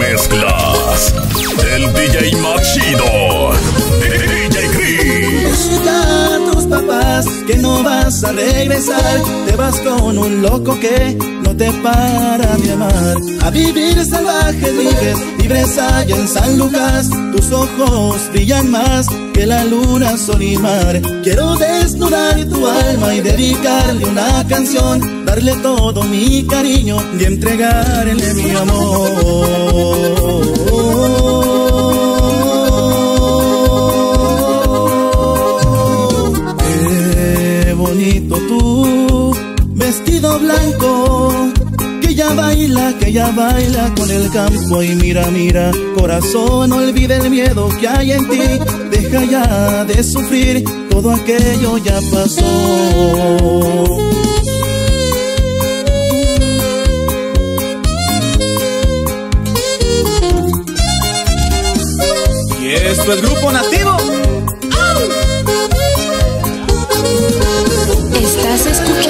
mezclas. El DJ Machido. DJ Chris. a tus papás que no vas a regresar. Te vas con un loco que no te para de amar. A vivir salvajes, libres, libres allá en San Lucas. Tus ojos brillan más que la luna, sol y mar. Quiero desnudar tu alma y dedicarle una canción. Darle todo mi cariño y entregarle mi amor. Bonito tu vestido blanco que ya baila, que ya baila con el campo y mira, mira, corazón, no olvide el miedo que hay en ti, deja ya de sufrir, todo aquello ya pasó. Esto es Grupo Nativo. Estás escuchando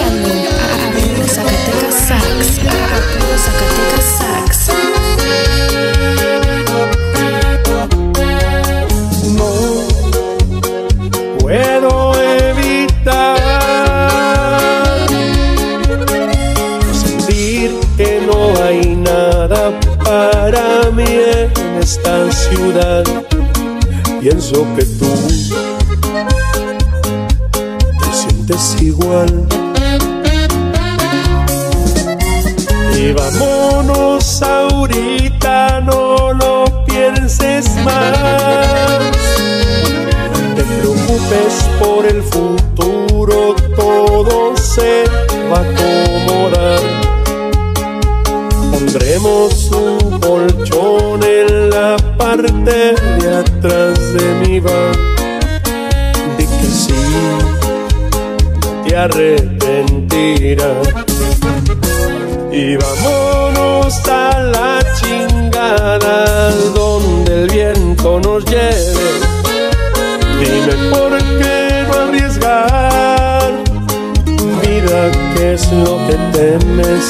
Pienso que tú te sientes igual. Y vámonos ahorita, no lo pienses más. Te preocupes por el futuro, todo se va a acomodar. Pondremos un colchón de atrás de mi van. Di que sí, te arrepentirás. Y vámonos a la chingada donde el viento nos lleve. Dime por qué no arriesgar. Vida, ¿qué es lo que temes?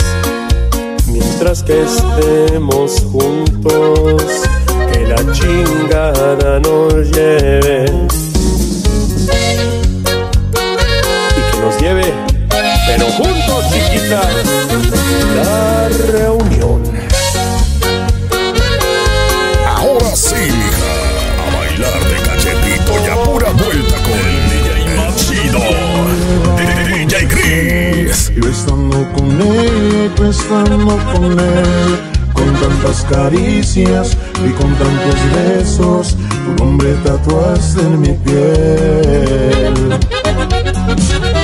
Mientras que estemos juntos, que la chingada nos lleve. Y que nos lleve, pero juntos, chiquita. La reunión. Ahora sí, mija. A bailar de cachetito y a pura vuelta con el DJ Machido. DJ Chris. Yo estando con él, tú estando con él, con tantas caricias y con tantos besos, tu nombre tatuaste en mi piel.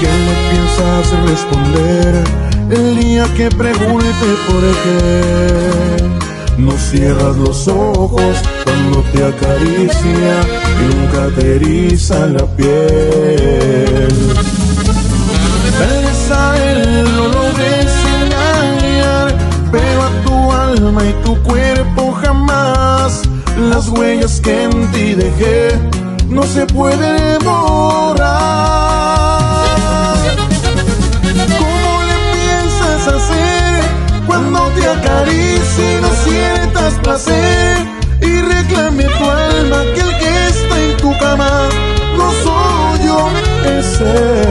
¿Qué me piensas responder el día que pregunte por qué? No cierras los ojos cuando te acaricia y nunca te la piel. Huellas que en ti dejé no se pueden borrar. ¿Cómo le piensas hacer cuando te acaricie y no sientas placer? Y reclame tu alma que el que está en tu cama no soy yo, es él.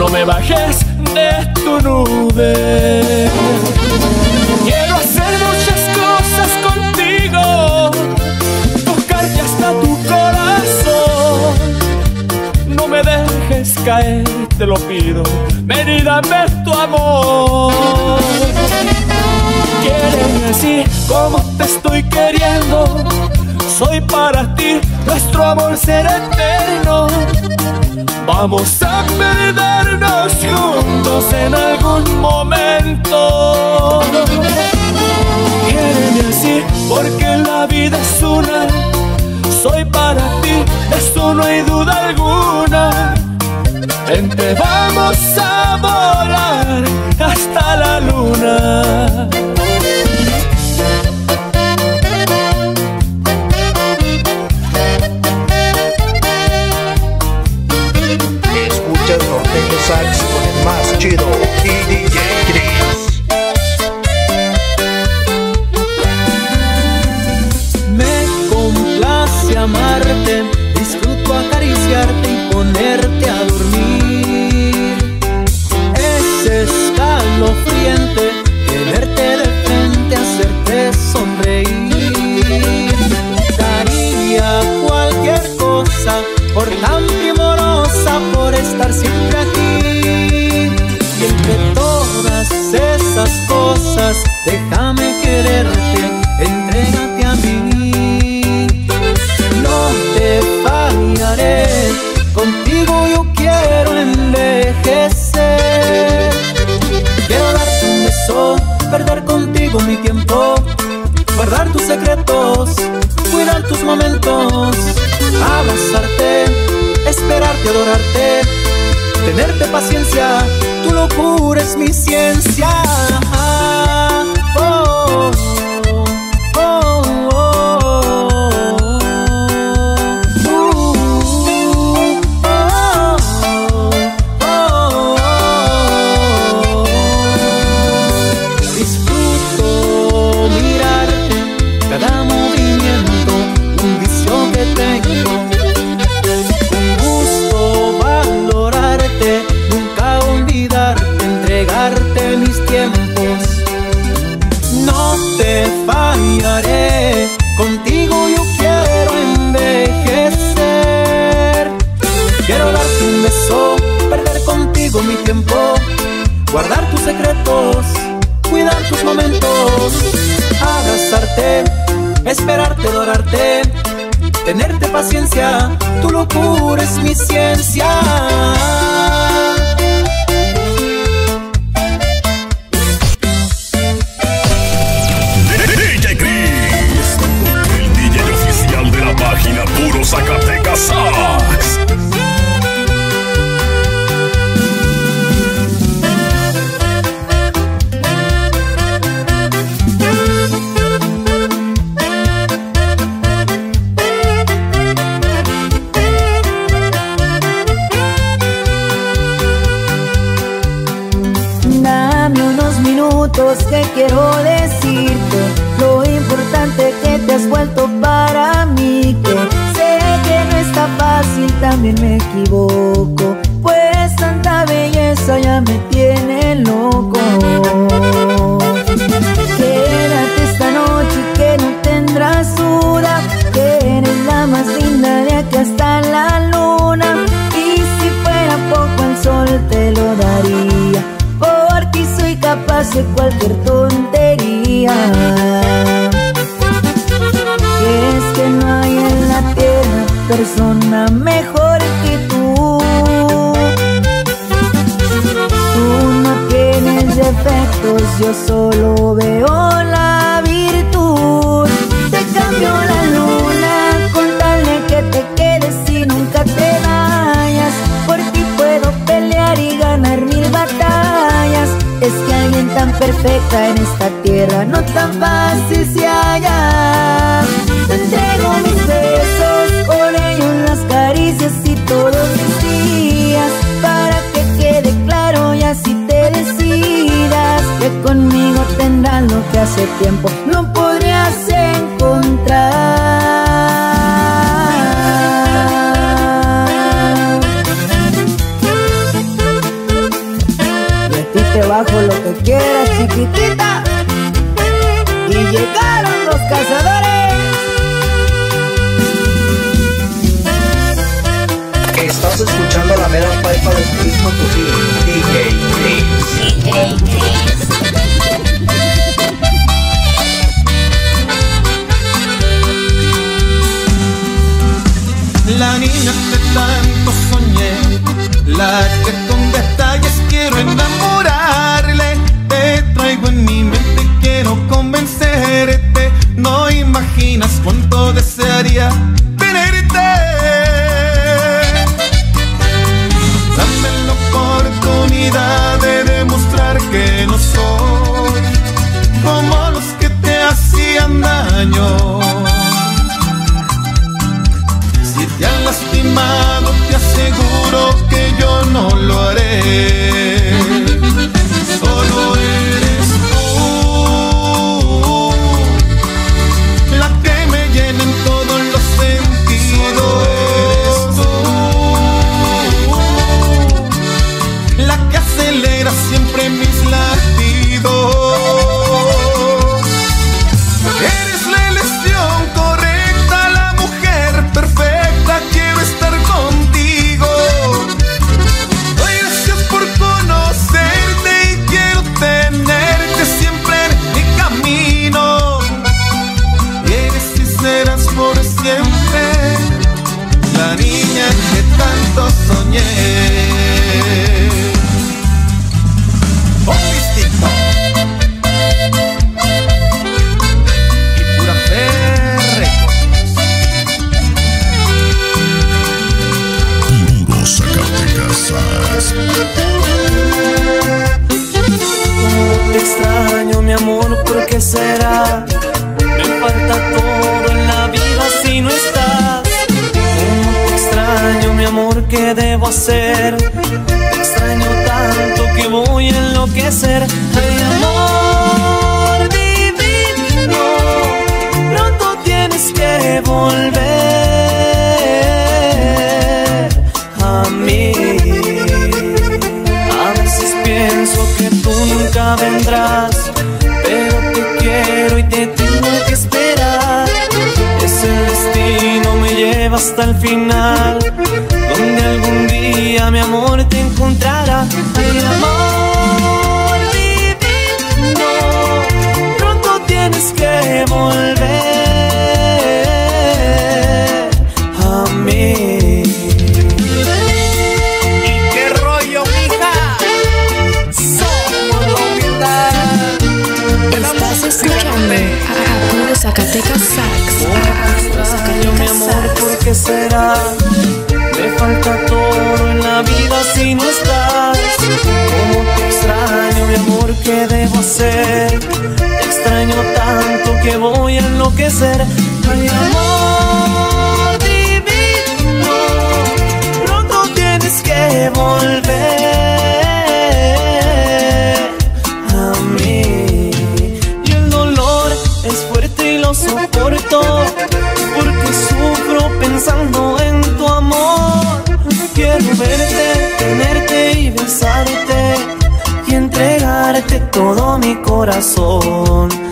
No me bajes de tu nube. Quiero hacer muchas cosas contigo, tocarte hasta tu corazón. No me dejes caer, te lo pido, ven y dame tu amor. Quiéreme así como te estoy queriendo, soy para ti, nuestro amor será eterno. Vamos a perdernos juntos en algún momento. Quiéreme así, porque la vida es una. Soy para ti, eso no hay duda alguna. Vente, vamos a volar hasta la luna. Tenerte paciencia, tu locura es mi ciencia. Esperarte, adorarte, tenerte paciencia, tu locura es mi ciencia. Minutos que quiero decirte lo importante que te has vuelto para mí. Que sé que no está fácil, también me equivoco, pues tanta belleza ya me tiene loco. Quédate esta noche que no tendrás duda, que eres la más linda de aquí hasta cualquier tontería. Y es que no hay en la tierra persona mejor que tú. Tú no tienes defectos, yo solo veo en esta tierra no tan fácil se halla. Te entrego mis besos, por ellos las caricias y todos mis días. Para que quede claro y así te decidas que conmigo tendrás lo que hace tiempo no podrías tanto soñé. Te extraño tanto que voy a enloquecer. Ay amor divino, pronto tienes que volver a mí. A veces pienso que tú nunca vendrás, pero te quiero y te tengo que esperar. Ese destino me lleva hasta el final, mi amor te encontrará. Ay, amor divino, pronto tienes que volver a mí. ¿Y qué rollo, mija? La Estás escuchando a, a Puro Zacatecas Sax. Mi Zacatecas amor, ¿por Sax. qué será? Me falta todo vida si no estás. Como te extraño, mi amor, ¿qué debo hacer? Te extraño tanto que voy a enloquecer. Ay, amor divino, pronto tienes que volver y entregarte todo mi corazón.